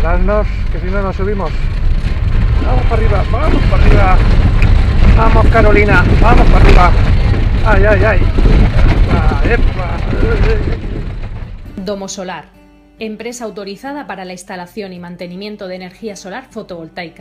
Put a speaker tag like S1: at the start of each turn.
S1: Pararnos, que si no nos subimos. Vamos para arriba, vamos para arriba. Vamos Carolina, vamos para arriba. Ay, ay, ay. Epa, epa.
S2: Domo Solar, empresa autorizada para la instalación y mantenimiento de energía solar fotovoltaica.